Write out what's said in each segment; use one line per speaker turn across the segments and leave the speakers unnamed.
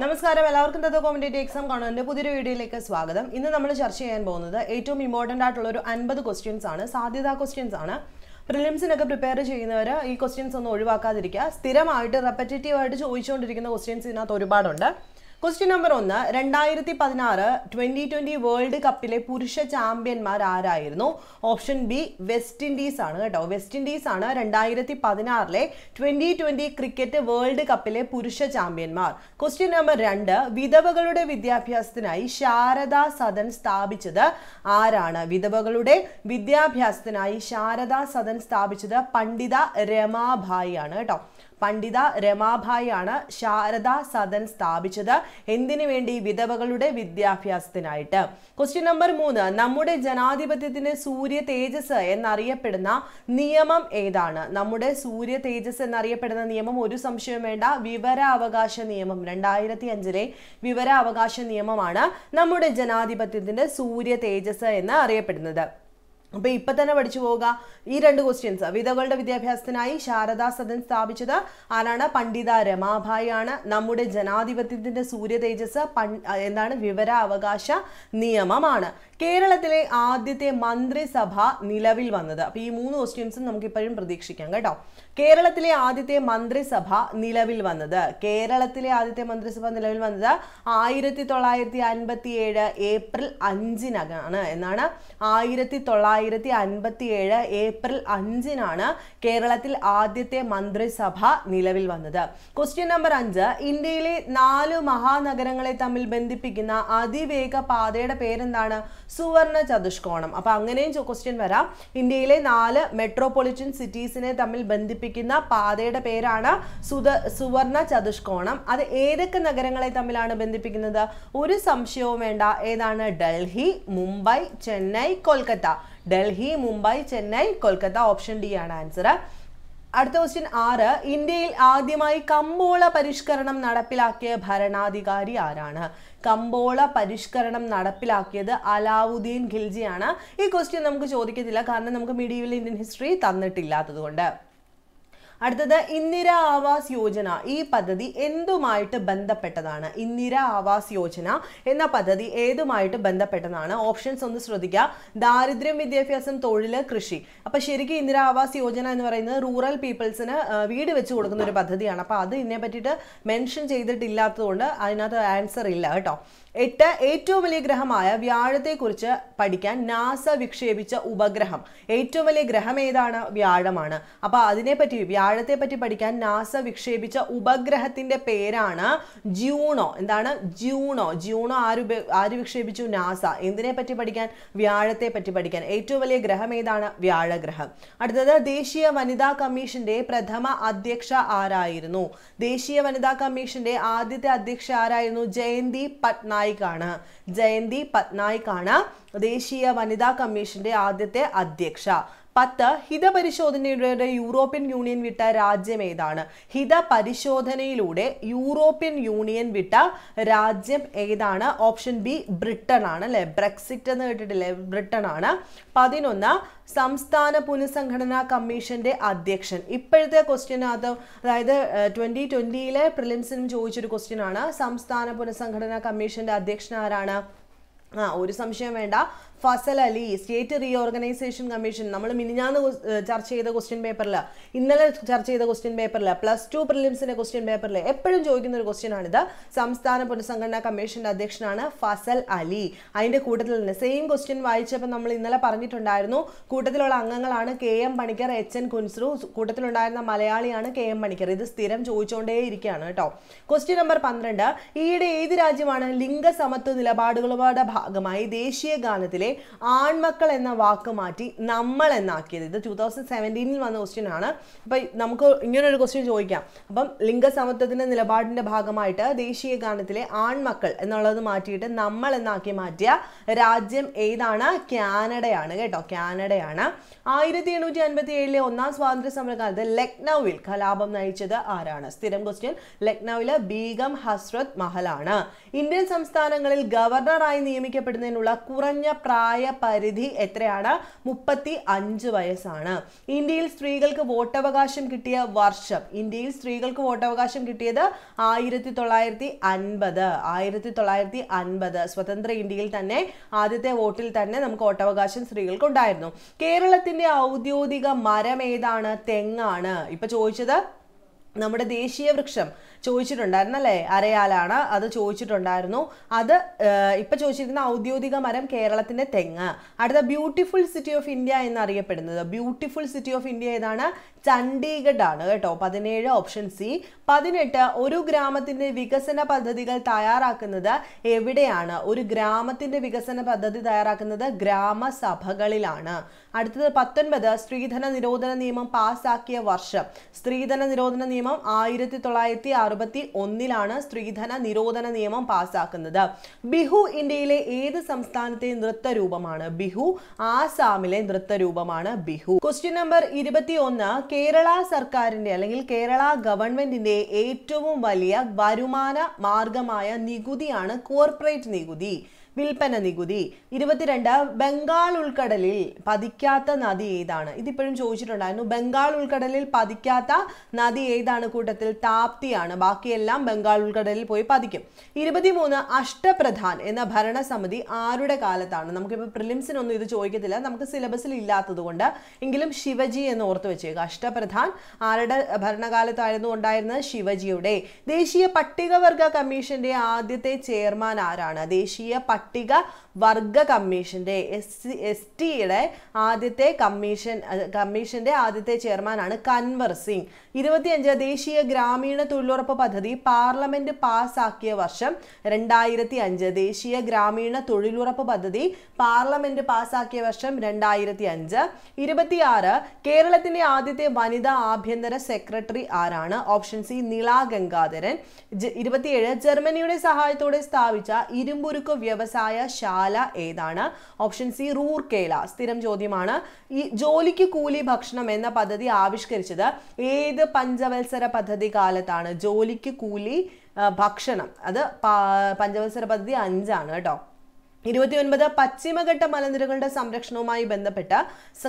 നമസ്കാരം. എല്ലാവർക്കും തത്വ competitive exam കാണുന്നതിന്റെ പുതിയൊരു വീഡിയോയിലേക്ക് സ്വാഗതം. ഇന്ന് നമ്മൾ ചർച്ച ചെയ്യാൻ പോകുന്നത് ഏറ്റവും ഇമ്പോർട്ടന്റ് ആയിട്ടുള്ള ഒരു അൻപത് ക്വസ്റ്റ്യൻസ് ആണ്. സാധ്യതാ ക്വസ്റ്റ്യൻസ് ആണ്. പ്രിലിംസിനൊക്കെ പ്രിപ്പയർ ചെയ്യുന്നവർ ഈ ക്വസ്റ്റ്യൻസ് ഒന്നും ഒഴിവാക്കാതിരിക്കുക. സ്ഥിരമായിട്ട് റെപ്പറ്റേറ്റീവ് ആയിട്ട് ചോദിച്ചുകൊണ്ടിരിക്കുന്ന ക്വസ്റ്റ്യൻസ് ഇതിനകത്ത് ഒരുപാടുണ്ട്. ക്വസ്റ്റ്യൻ നമ്പർ ഒന്ന് രണ്ടായിരത്തി പതിനാറ് ട്വന്റി ട്വന്റി വേൾഡ് കപ്പിലെ പുരുഷ ചാമ്പ്യന്മാർ ആരായിരുന്നു? ഓപ്ഷൻ ബി വെസ്റ്റ് ഇൻഡീസ് ആണ് കേട്ടോ. വെസ്റ്റ് ഇൻഡീസ് ആണ് രണ്ടായിരത്തി പതിനാറിലെ ട്വന്റി ട്വന്റി ക്രിക്കറ്റ് വേൾഡ് കപ്പിലെ പുരുഷ ചാമ്പ്യന്മാർ. ക്വസ്റ്റ്യൻ നമ്പർ രണ്ട് വിധവകളുടെ വിദ്യാഭ്യാസത്തിനായി ശാരദാ സദൻ സ്ഥാപിച്ചത് ആരാണ്? വിധവകളുടെ വിദ്യാഭ്യാസത്തിനായി ശാരദാ സദൻ സ്ഥാപിച്ചത് പണ്ഡിത രമാഭായി ആണ് കേട്ടോ. പണ്ഡിത രമാഭായി ആണ് ശാരദാ സദൻ സ്ഥാപിച്ചത് എന്തിനു വേണ്ടി വിധവകളുടെ വിദ്യാഭ്യാസത്തിനായിട്ട്? ക്വസ്റ്റ്യൻ നമ്പർ മൂന്ന്. നമ്മുടെ ജനാധിപത്യത്തിന്റെ സൂര്യ തേജസ് എന്നറിയപ്പെടുന്ന നിയമം ഏതാണ്? നമ്മുടെ സൂര്യ തേജസ് എന്നറിയപ്പെടുന്ന നിയമം ഒരു സംശയം വേണ്ട. വിവരാവകാശ നിയമം. രണ്ടായിരത്തി അഞ്ചിലെ വിവരാവകാശ നിയമമാണ് നമ്മുടെ ജനാധിപത്യത്തിന്റെ സൂര്യ തേജസ് എന്ന് അറിയപ്പെടുന്നത്. അപ്പൊ ഇപ്പൊ തന്നെ പഠിച്ചു പോവുക. ഈ രണ്ട് ക്വസ്റ്റ്യൻസ് വിധവകളുടെ വിദ്യാഭ്യാസത്തിനായി ശാരദാ സദൻ സ്ഥാപിച്ചത് ആരാണ്? പണ്ഡിത രമാഭായി ആണ് നമ്മുടെ ജനാധിപത്യത്തിന്റെ സൂര്യ തേജസ് എന്താണ് എന്താണ്? വിവരാവകാശ നിയമമാണ്. കേരളത്തിലെ ആദ്യത്തെ മന്ത്രിസഭ നിലവിൽ വന്നത്. അപ്പൊ ഈ മൂന്ന് ക്വസ്റ്റ്യൻസും നമുക്ക് ഇപ്പോഴും പ്രതീക്ഷിക്കാം കേട്ടോ. കേരളത്തിലെ ആദ്യത്തെ മന്ത്രിസഭ നിലവിൽ വന്നത്. കേരളത്തിലെ ആദ്യത്തെ മന്ത്രിസഭ നിലവിൽ വന്നത് ആയിരത്തി തൊള്ളായിരത്തി അൻപത്തി ഏഴ് ഏപ്രിൽ അഞ്ചിനകാണ് എന്നാണ് ആയിരത്തി തൊള്ളായിരത്തി അൻപത്തി ഏഴ് ഏപ്രിൽ അഞ്ചിനാണ് കേരളത്തിൽ ആദ്യത്തെ മന്ത്രിസഭ നിലവിൽ വന്നത്. ക്വസ്റ്റ്യൻ നമ്പർ അഞ്ച്. ഇന്ത്യയിലെ നാല് മഹാനഗരങ്ങളെ തമ്മിൽ ബന്ധിപ്പിക്കുന്ന അതിവേഗ പാതയുടെ പേരെന്താണ്? സുവർണ ചതുഷ്കോണം. അപ്പൊ അങ്ങനെയും ക്വസ്റ്റ്യൻ വരാം. ഇന്ത്യയിലെ നാല് മെട്രോപൊളിറ്റൻ സിറ്റീസിനെ തമ്മിൽ ബന്ധിപ്പിക്കുന്ന പാതയുടെ പേരാണ് സുത സുവർണ ചതുഷ്കോണം. അത് ഏതൊക്കെ നഗരങ്ങളെ തമ്മിലാണ് ബന്ധിപ്പിക്കുന്നത്? ഒരു സംശയവും വേണ്ട. ഏതാണ്? ഡൽഹി മുംബൈ ചെന്നൈ കൊൽക്കത്ത. ഡൽഹി മുംബൈ ചെന്നൈ കൊൽക്കത്ത ഓപ്ഷൻ ഡി ആണ് ആൻസർ അടുത്ത ക്വസ്റ്റ്യൻ ആറ്. ഇന്ത്യയിൽ ആദ്യമായി കമ്പോള പരിഷ്കരണം നടപ്പിലാക്കിയ ഭരണാധികാരി ആരാണ്? കമ്പോള പരിഷ്കരണം നടപ്പിലാക്കിയത് അലാവുദ്ദീൻ ഖിൽജിയാണ്. ഈ ക്വസ്റ്റ്യൻ നമുക്ക് ചോദിക്കത്തില്ല. കാരണം നമുക്ക് മീഡിയൽ ഇന്ത്യൻ ഹിസ്റ്ററി തന്നിട്ടില്ലാത്തത് കൊണ്ട് അടുത്തത് ഇന്ദിര ആവാസ് യോജന. ഈ പദ്ധതി എന്തുമായിട്ട് ബന്ധപ്പെട്ടതാണ്? ഇന്ദിര ആവാസ് യോജന എന്ന പദ്ധതി ഏതുമായിട്ട് ബന്ധപ്പെട്ടതാണ്? ഓപ്ഷൻസ് ഒന്ന് ശ്രദ്ധിക്കുക. ദാരിദ്ര്യം വിദ്യാഭ്യാസം തൊഴിൽ കൃഷി. അപ്പൊ ശരിക്കും ഇന്ദിര ആവാസ് യോജന എന്ന് പറയുന്നത് റൂറൽ പീപ്പിൾസിന് വീട് വെച്ച് കൊടുക്കുന്ന ഒരു പദ്ധതിയാണ്. അപ്പൊ അത് ഇതിനെ പറ്റിയിട്ട് മെൻഷൻ ചെയ്തിട്ടില്ലാത്തതുകൊണ്ട് അതിനകത്ത് ആൻസർ ഇല്ല കേട്ടോ. എട്ട് ഏറ്റവും വലിയ ഗ്രഹമായ വ്യാഴത്തെക്കുറിച്ച് പഠിക്കാൻ നാസ വിക്ഷേപിച്ച ഉപഗ്രഹം. ഏറ്റവും വലിയ ഗ്രഹം ഏതാണ്? വ്യാഴമാണ്. അപ്പൊ അതിനെപ്പറ്റി വ്യാഴത്തെ പറ്റി പഠിക്കാൻ നാസ വിക്ഷേപിച്ച ഉപഗ്രഹത്തിന്റെ പേരാണ് ജ്യൂണോ. എന്താണ്? ജ്യൂണോ. ജ്യൂണോ ആര് ആര് വിക്ഷേപിച്ചു? നാസ. എന്തിനെ പറ്റി പഠിക്കാൻ? വ്യാഴത്തെ പറ്റി പഠിക്കാൻ. ഏറ്റവും വലിയ ഗ്രഹം ഏതാണ്? വ്യാഴഗ്രഹം. അടുത്തത് ദേശീയ വനിതാ കമ്മീഷന്റെ പ്രഥമ അധ്യക്ഷ ആരായിരുന്നു? ദേശീയ വനിതാ കമ്മീഷന്റെ ആദ്യത്തെ അധ്യക്ഷ ആരായിരുന്നു? ജയന്തി പട്നായിക് ആണ് ജയന്തി പട്നായിക് ആണ് ദേശീയ വനിതാ കമ്മീഷന്റെ ആദ്യത്തെ അധ്യക്ഷ. പത്ത് ഹിതപരിശോധനയുടെ യൂറോപ്യൻ യൂണിയൻ വിട്ട രാജ്യം ഏതാണ്? ഹിതപരിശോധനയിലൂടെ യൂറോപ്യൻ യൂണിയൻ വിട്ട രാജ്യം ഏതാണ്? ഓപ്ഷൻ ബി ബ്രിട്ടൻ ആണ് അല്ലെ? ബ്രെക്സിറ്റ് എന്ന് കേട്ടിട്ടില്ലേ? ബ്രിട്ടൻ ആണ് പതിനൊന്ന് സംസ്ഥാന പുനഃസംഘടനാ കമ്മീഷന്റെ അധ്യക്ഷൻ. ഇപ്പോഴത്തെ ക്വസ്റ്റ്യൻ അത് അതായത് ട്വന്റി ട്വന്റിയിലെ പ്രിലിംസിനും ചോദിച്ചൊരു ക്വസ്റ്റ്യൻ ആണ്. സംസ്ഥാന പുനഃസംഘടനാ കമ്മീഷന്റെ അധ്യക്ഷൻ ആരാണ്? ആ ഒരു സംശയം വേണ്ട. Fazal Ali state reorganisation commission നമ്മൾ മിനിഞ്ഞാന്ന് ചർച്ച ചെയ്ത ക്വസ്റ്റ്യൻ പേപ്പറിൽ ഇന്നലെ ചർച്ച ചെയ്ത ക്വസ്റ്റ്യൻ പേപ്പറിൽ പ്ലസ് ടു പ്രിലിംസിന്റെ ക്വസ്റ്റ്യൻ പേപ്പറിൽ എപ്പോഴും ചോദിക്കുന്ന ഒരു ക്വസ്റ്റ്യൻ ആണിത് സംസ്ഥാന പുനഃസംഘടനാ കമ്മീഷന്റെ അധ്യക്ഷനാണ് ഫസൽ അലി. അതിന്റെ കൂട്ടത്തിൽ തന്നെ സെയിം ക്വസ്റ്റ്യൻ വായിച്ചപ്പോൾ നമ്മൾ ഇന്നലെ പറഞ്ഞിട്ടുണ്ടായിരുന്നു. കൂട്ടത്തിലുള്ള അംഗങ്ങളാണ് K M Panikkar H N Kunzru. കൂട്ടത്തിലുണ്ടായിരുന്ന മലയാളിയാണ് കെ എം പണിക്കർ. ഇത് സ്ഥിരം ചോദിച്ചുകൊണ്ടേ ഇരിക്കുകയാണ് കേട്ടോ. ക്വസ്റ്റ്യൻ നമ്പർ പന്ത്രണ്ട്. ഈയിടെ ഏത് രാജ്യമാണ് ലിംഗസമത്വ നിലപാടുകളുടെ ഭാഗമായി ദേശീയ ഗാനത്തിലെ ആൺമക്കൾ എന്ന വാക്ക് മാറ്റി നമ്മൾ എന്നാക്കിയത്. ഇത് ടൂ തൗസൻഡ് സെവന്റീനിൽ വന്ന ക്വസ്റ്റ്യൻ ആണ്. അപ്പം നമുക്ക് ഇങ്ങനൊരു ക്വസ്റ്റ്യൻ ചോദിക്കാം. അപ്പം ലിംഗസമത്വത്തിന്റെ നിലപാടിന്റെ ഭാഗമായിട്ട് ദേശീയ ഗാനത്തിലെ ആൺമക്കൾ എന്നുള്ളത് മാറ്റിയിട്ട് നമ്മൾ എന്നാക്കി മാറ്റിയ രാജ്യം ഏതാണ്? കാനഡയാണ് കേട്ടോ. കാനഡയാണ്. ആയിരത്തി എണ്ണൂറ്റി അൻപത്തി ഏഴിലെ ഒന്നാം സ്വാതന്ത്ര്യ സമരകാലത്ത് ലക്നൌവിൽ കലാപം നയിച്ചത് ആരാണ്? സ്ഥിരം ക്വസ്റ്റ്യൻ ലക്നൌവിലെ ബീഗം ഹസ്രത് മഹലാണ്. ഇന്ത്യൻ സംസ്ഥാനങ്ങളിൽ ഗവർണറായി നിയമിക്കപ്പെടുന്നതിനുള്ള കുറഞ്ഞ പ്രായ പരിധി എത്രയാണ്? മുപ്പത്തി അഞ്ച് വയസ്സാണ്. ഇന്ത്യയിൽ സ്ത്രീകൾക്ക് വോട്ടവകാശം കിട്ടിയ വർഷം. ഇന്ത്യയിൽ സ്ത്രീകൾക്ക് വോട്ടവകാശം കിട്ടിയത് ആയിരത്തി തൊള്ളായിരത്തി അൻപത് ആയിരത്തി തൊള്ളായിരത്തി അൻപത് സ്വതന്ത്ര ഇന്ത്യയിൽ തന്നെ ആദ്യത്തെ വോട്ടിൽ തന്നെ നമുക്ക് വോട്ടവകാശം സ്ത്രീകൾക്ക് ഉണ്ടായിരുന്നു കേരളത്തിന്റെ ഔദ്യോഗിക മരം ഏതാണ്? തെങ്ങാണ്. ഇപ്പൊ ചോദിച്ചത് നമ്മുടെ ദേശീയ വൃക്ഷം ചോദിച്ചിട്ടുണ്ടായിരുന്നു അല്ലേ? അരയാലാണ് അത് ചോദിച്ചിട്ടുണ്ടായിരുന്നു. അത് ഇപ്പം ചോദിച്ചിരിക്കുന്ന ഔദ്യോഗിക മരം കേരളത്തിന്റെ തെങ്ങ്. അടുത്ത ബ്യൂട്ടിഫുൾ സിറ്റി ഓഫ് ഇന്ത്യ എന്നറിയപ്പെടുന്നത്. ബ്യൂട്ടിഫുൾ സിറ്റി ഓഫ് ഇന്ത്യ ഏതാണ്? ചണ്ഡീഗഡ് ആണ് കേട്ടോ. പതിനേഴ് ഓപ്ഷൻ സി പതിനെട്ട് ഒരു ഗ്രാമത്തിന്റെ വികസന പദ്ധതികൾ തയ്യാറാക്കുന്നത് എവിടെയാണ്? ഒരു ഗ്രാമത്തിന്റെ വികസന പദ്ധതി തയ്യാറാക്കുന്നത് ഗ്രാമസഭകളിലാണ്. അടുത്തത് പത്തൊൻപത് സ്ത്രീധന നിരോധന നിയമം പാസാക്കിയ വർഷം. സ്ത്രീധന നിരോധന നിയമം ആയിരത്തി തൊള്ളായിരത്തി അറുപത്തി ഒന്നിലാണ് സ്ത്രീധന നിരോധന നിയമം പാസാക്കുന്നത്. ബിഹു ഇന്ത്യയിലെ ഏത് സംസ്ഥാനത്തെ നൃത്തരൂപമാണ്? ബിഹു ആസാമിലെ നൃത്തരൂപമാണ് ബിഹു. ക്വസ്റ്റ്യൻ നമ്പർ ഇരുപത്തി ഒന്ന് കേരള സർക്കാരിന്റെ അല്ലെങ്കിൽ കേരള ഗവൺമെന്റിന്റെ ഏറ്റവും വലിയ വരുമാന മാർഗമായ നികുതിയാണ് കോർപ്പറേറ്റ് നികുതി. വിൽപ്പന നികുതി. ഇരുപത്തിരണ്ട് ബംഗാൾ ഉൾക്കടലിൽ പതിക്കാത്ത നദി ഏതാണ്? ഇതിപ്പോഴും ചോദിച്ചിട്ടുണ്ടായിരുന്നു ബംഗാൾ ഉൾക്കടലിൽ പതിക്കാത്ത നദി ഏതാണ് കൂട്ടത്തിൽ? താപ്തിയാണ്. ബാക്കിയെല്ലാം ബംഗാൾ ഉൾക്കടലിൽ പോയി പതിക്കും. ഇരുപത്തിമൂന്ന് അഷ്ടപ്രധാൻ എന്ന ഭരണസമിതി ആരുടെ കാലത്താണ്? നമുക്കിപ്പോൾ പ്രിലിംസിനൊന്നും ഇത് ചോദിക്കത്തില്ല. നമുക്ക് സിലബസിൽ ഇല്ലാത്തതുകൊണ്ട്. എങ്കിലും ശിവജി എന്ന് ഓർത്ത് വെച്ചേക്കുക അഷ്ടപ്രധാൻ ആരുടെ ഭരണകാലത്തായിരുന്നു ഉണ്ടായിരുന്നത്? ശിവജിയുടെ. ദേശീയ പട്ടികവർഗ കമ്മീഷന്റെ ആദ്യത്തെ ചെയർമാൻ ആരാണ്? ദേശീയ പട്ടിക വർഗ കമ്മീഷന്റെ എസ് സി എസ് ടിയുടെ ആദ്യത്തെ കമ്മീഷൻ കമ്മീഷന്റെ ആദ്യത്തെ ചെയർമാനാണ് കൻവർ സിംഗ്. ഇരുപത്തിയഞ്ച് ദേശീയ ഗ്രാമീണ തൊഴിലുറപ്പ് പദ്ധതി പാർലമെന്റ് പാസ്സാക്കിയ വർഷം രണ്ടായിരത്തി അഞ്ച് ദേശീയ ഗ്രാമീണ തൊഴിലുറപ്പ് പദ്ധതി പാർലമെന്റ് പാസ്സാക്കിയ വർഷം രണ്ടായിരത്തി അഞ്ച് ഇരുപത്തിയാറ് കേരളത്തിന്റെ ആദ്യത്തെ വനിതാ ആഭ്യന്തര സെക്രട്ടറി ആരാണ്? Option C Nila Gangadharan. ഇരുപത്തിയേഴ് ജർമ്മനിയുടെ സഹായത്തോടെ സ്ഥാപിച്ച ഇരുമ്പുരുക്ക് വ്യവസായ ശാല ഏതാണ്? Option C Rourkela. സ്ഥിരം ചോദ്യമാണ്. ഈ ജോലിക്ക് കൂലി ഭക്ഷണം എന്ന പദ്ധതി ആവിഷ്കരിച്ചത് ഏത് പഞ്ചവത്സര പദ്ധതി കാലത്താണ്? ജോലിക്ക് കൂലി ഭക്ഷണം. അത് പഞ്ചവത്സര പദ്ധതി അഞ്ചാണ് കേട്ടോ. ഇരുപത്തിയൊൻപത് പശ്ചിമഘട്ട മലനിരകളുടെ സംരക്ഷണവുമായി ബന്ധപ്പെട്ട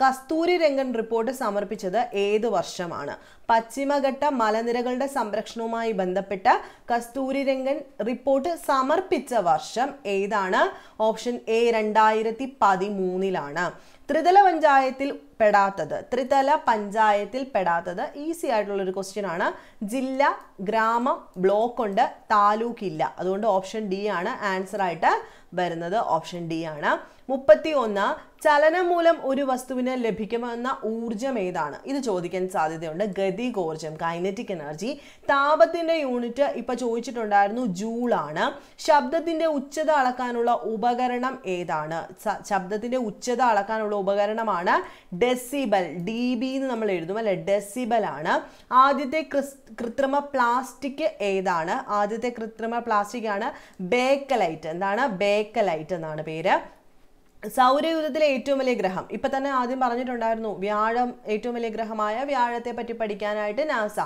കസ്തൂരി രംഗൻ റിപ്പോർട്ട് സമർപ്പിച്ചത് ഏത് വർഷമാണ്? പശ്ചിമഘട്ട മലനിരകളുടെ സംരക്ഷണവുമായി ബന്ധപ്പെട്ട കസ്തൂരി രംഗൻ റിപ്പോർട്ട് സമർപ്പിച്ച വർഷം ഏതാണ്? ഓപ്ഷൻ എ രണ്ടായിരത്തി പതിമൂന്നിലാണ്. ത്രിതല പഞ്ചായത്തിൽ പെടാത്തത്. ത്രിതല പഞ്ചായത്തിൽ പെടാത്തത്. ഈസി ആയിട്ടുള്ള ഒരു ക്വസ്റ്റ്യൻ ആണ്. ജില്ല ഗ്രാമം ബ്ലോക്ക് ഉണ്ട് താലൂക്ക് ഇല്ല അതുകൊണ്ട് ഓപ്ഷൻ ഡി ആണ്. ആൻസർ ആയിട്ട് വരുന്നത് ഓപ്ഷൻ ഡി ആണ്. മുപ്പത്തി ഒന്ന് ചലനം മൂലം ഒരു വസ്തുവിന് ലഭിക്കുമെന്ന ഊർജം ഏതാണ്? ഇത് ചോദിക്കാൻ സാധ്യതയുണ്ട്. ഗതികോർജം കൈനറ്റിക് എനർജി താപത്തിന്റെ യൂണിറ്റ് ഇപ്പൊ ചോദിച്ചിട്ടുണ്ടായിരുന്നു ജൂളാണ്. ശബ്ദത്തിന്റെ ഉച്ചത അളക്കാനുള്ള ഉപകരണം ഏതാണ്? ശബ്ദത്തിന്റെ ഉച്ചത അളക്കാനുള്ള ഉപകരണമാണ് ഡെസിബൽ ഡി ബി എന്ന് നമ്മൾ എഴുതും അല്ലെ? ഡെസിബൽ ആണ്. ആദ്യത്തെ കൃത്രിമ പ്ലാസ്റ്റിക് ഏതാണ്? ആദ്യത്തെ കൃത്രിമ പ്ലാസ്റ്റിക് ആണ് ബേക്കലൈറ്റ് എന്താണ്? ബേക്കലൈറ്റ് എന്നാണ് പേര്. സൗരയൂഥത്തിലെ ഏറ്റവും വലിയ ഗ്രഹം. ഇപ്പൊ തന്നെ ആദ്യം പറഞ്ഞിട്ടുണ്ടായിരുന്നു വ്യാഴം ഏറ്റവും വലിയ ഗ്രഹമായ വ്യാഴത്തെ പറ്റി പഠിക്കാനായിട്ട് നാസ.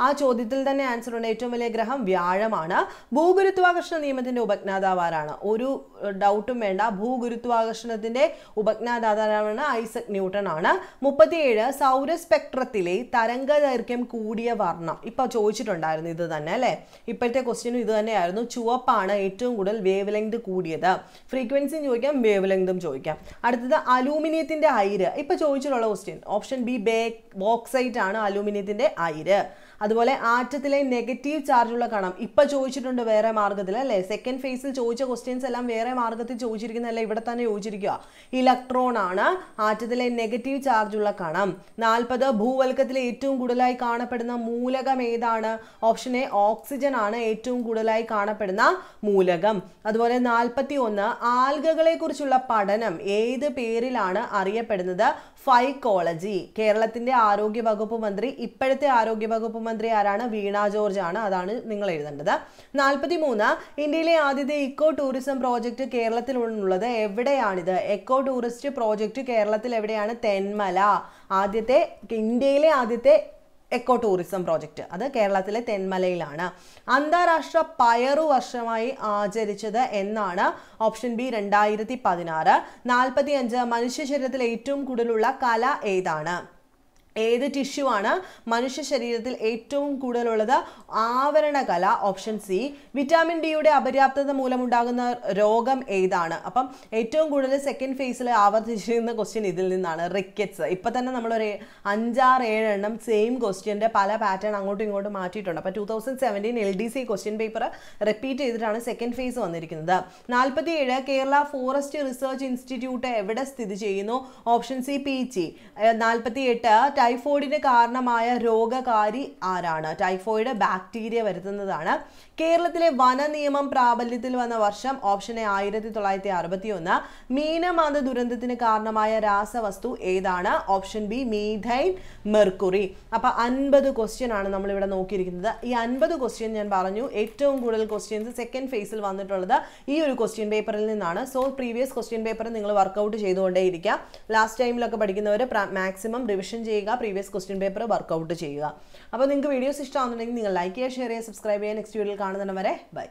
ആ ചോദ്യത്തിൽ തന്നെ ആൻസർ ഉണ്ട്. ഏറ്റവും വലിയ ഗ്രഹം വ്യാഴമാണ്. ഭൂഗുരുത്വാകർഷണ നിയമത്തിന്റെ ഉപജ്ഞാതാവ് ആരാണ് ഒരു ഡൗട്ടും വേണ്ട. ഭൂഗുരുത്വാകർഷണത്തിന്റെ ഉപജ്ഞാതാവാണ് ഐസക് ന്യൂട്ടൺ ആണ്. മുപ്പത്തിയേഴ് സൗര സ്പെക്ട്രത്തിലെ തരംഗ ദൈർഘ്യം കൂടിയ വർണം. ഇപ്പൊ ചോദിച്ചിട്ടുണ്ടായിരുന്നു ഇത് തന്നെ അല്ലെ? ഇപ്പോഴത്തെ ക്വസ്റ്റ്യനും ഇത് തന്നെയായിരുന്നു. ചുവപ്പാണ് ഏറ്റവും കൂടുതൽ വേവ് ലെങ്ത് കൂടിയത് ഫ്രീക്വൻസിയും ചോദിക്കാം വേവ് ലെങ്തും ചോദിക്കാം. അടുത്തത് അലൂമിനിയത്തിന്റെ അയിര്. ഇപ്പൊ ചോദിച്ചിട്ടുള്ള ക്വസ്റ്റ്യൻ ഓപ്ഷൻ ബി ബേ ബോക്സൈറ്റ് ആണ് അലൂമിനിയത്തിന്റെ അയിര്. അതുപോലെ ആറ്റത്തിലെ നെഗറ്റീവ് ചാർജുള്ള കണം. ഇപ്പൊ ചോദിച്ചിട്ടുണ്ട് വേറെ മാർഗത്തിൽ അല്ലേ? സെക്കൻഡ് ഫേസിൽ ചോദിച്ച ക്വസ്റ്റ്യൻസ് എല്ലാം വേറെ മാർഗത്തിൽ ചോദിച്ചിരിക്കുന്നതല്ല ഇവിടെ തന്നെ ചോദിച്ചിരിക്കുക ഇലക്ട്രോൺ ആണ് ആറ്റത്തിലെ നെഗറ്റീവ് ചാർജുള്ള കണം. നാൽപ്പത് ഭൂവൽക്കത്തിൽ ഏറ്റവും കൂടുതലായി കാണപ്പെടുന്ന മൂലകം ഏതാണ്? ഓപ്ഷൻ എ ഓക്സിജൻ ആണ് ഏറ്റവും കൂടുതലായി കാണപ്പെടുന്ന മൂലകം. അതുപോലെ നാൽപ്പത്തി ഒന്ന് ആൽഗകളെ കുറിച്ചുള്ള പഠനം ഏത് പേരിലാണ് അറിയപ്പെടുന്നത്? ഫൈക്കോളജി കേരളത്തിന്റെ ആരോഗ്യ വകുപ്പ് മന്ത്രി ഇപ്പോഴത്തെ ആരോഗ്യ വകുപ്പ് മന്ത്രി ആരാണ്? വീണ ജോർജ് ആണ്. അതാണ് നിങ്ങൾ എഴുതേണ്ടത്. നാൽപ്പത്തി മൂന്ന് ഇന്ത്യയിലെ ആദ്യത്തെ ഇക്കോ ടൂറിസം പ്രോജക്റ്റ് കേരളത്തിൽ ഉള്ളത് എവിടെയാണിത്? എക്കോ ടൂറിസ്റ്റ് പ്രോജക്റ്റ് കേരളത്തിൽ എവിടെയാണ്? തെന്മല. ആദ്യത്തെ ഇന്ത്യയിലെ ആദ്യത്തെ എക്കോ ടൂറിസം പ്രോജക്റ്റ്. അത് കേരളത്തിലെ തെന്മലയിലാണ്. അന്താരാഷ്ട്ര പയറു വർഷമായി ആചരിച്ചത് എന്നാണ് ഓപ്ഷൻ ബി രണ്ടായിരത്തി പതിനാറ്. നാൽപ്പത്തി അഞ്ച് മനുഷ്യ ശരീരത്തിൽ ഏറ്റവും കൂടുതലുള്ള കല ഏതാണ്? ഏത് ടിഷ്യൂ ആണ് മനുഷ്യ ശരീരത്തിൽ ഏറ്റവും കൂടുതലുള്ളത്? ആവരണകല ഓപ്ഷൻ സി വിറ്റാമിൻ ഡിയുടെ അപര്യാപ്തത മൂലമുണ്ടാകുന്ന രോഗം ഏതാണ്? അപ്പം ഏറ്റവും കൂടുതൽ സെക്കൻഡ് ഫേസിൽ ആവർത്തിച്ചിരുന്ന ക്വസ്റ്റ്യൻ ഇതിൽ നിന്നാണ്. റിക്കറ്റ്സ് ഇപ്പം തന്നെ നമ്മളൊരു അഞ്ചാറ് ഏഴെണ്ണം സെയിം ക്വസ്റ്റ്യന്റെ പല പാറ്റേൺ അങ്ങോട്ടും ഇങ്ങോട്ടും മാറ്റിയിട്ടുണ്ട്. അപ്പോൾ two thousand seventeen L D C question paper repeat ചെയ്തിട്ടാണ് സെക്കൻഡ് ഫേസ് വന്നിരിക്കുന്നത്. നാൽപ്പത്തി ഏഴ് കേരള ഫോറസ്റ്റ് റിസർച്ച് ഇൻസ്റ്റിറ്റ്യൂട്ട് എവിടെ സ്ഥിതി ചെയ്യുന്നു? ഓപ്ഷൻ സി പി ജി നാൽപ്പത്തി എട്ട് ടൈഫോയിഡിന് കാരണമായ രോഗകാരി ആരാണ്? ടൈഫോയിഡ് ബാക്ടീരിയ വരുത്തുന്നതാണ്. കേരളത്തിലെ വന നിയമം പ്രാബല്യത്തിൽ വന്ന വർഷം ഓപ്ഷൻ എ ആയിരത്തി തൊള്ളായിരത്തി അറുപത്തി ഒന്ന് മീനമാന്ത ദുരന്തത്തിന് കാരണമായ രാസവസ്തു ഏതാണ്? Option B methane mercury. അപ്പൊ അൻപത് ക്വസ്റ്റ്യൻ ആണ് നമ്മൾ ഇവിടെ നോക്കിയിരിക്കുന്നത്. ഈ അൻപത് ക്വസ്റ്റ്യൻ ഞാൻ പറഞ്ഞു. ഏറ്റവും കൂടുതൽ ക്വസ്റ്റ്യൻസ് സെക്കൻഡ് ഫേസിൽ വന്നിട്ടുള്ളത് ഈ ഒരു ക്വസ്റ്റ്യൻ പേപ്പറിൽ നിന്നാണ്. സോ പ്രീവിയസ് ക്വസ്റ്റ്യൻ പേപ്പർ നിങ്ങൾ വർക്കൗട്ട് ചെയ്തുകൊണ്ടേയിരിക്കുക ലാസ്റ്റ് ടൈമിലൊക്കെ പഠിക്കുന്നവർ മാക്സിമം റിവിഷൻ ചെയ്യുക. Previous question paper work out ചെയ്യുക. അപ്പോൾ നിങ്ങൾക്ക് വീഡിയോസ് ഇഷ്ടമാണെന്നുണ്ടെങ്കിൽ നിങ്ങൾ ലൈക്ക് ചെയ്യുക ഷെയർ ചെയ്യുക സബ്സ്ക്രൈബ് ചെയ്യുക. നെക്സ്റ്റ് വീഡിയോയിൽ കാണുന്നവരെ ബൈ